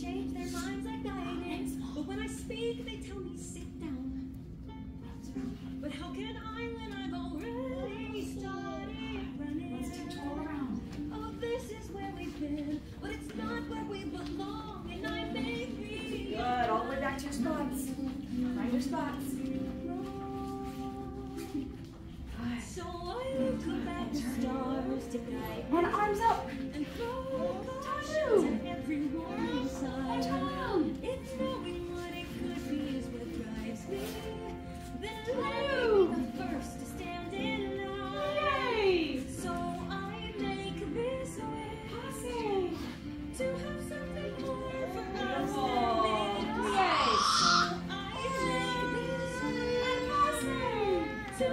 change their minds like diamonds, but when I speak, they tell me sit down. But how can I when I've already started running? Oh, this is where we've been, but it's not where we belong, and I may be. Good, all the way back to your spots. Find your spots. So I look up at the stars tonight. And arms up. And throw caution to everyone.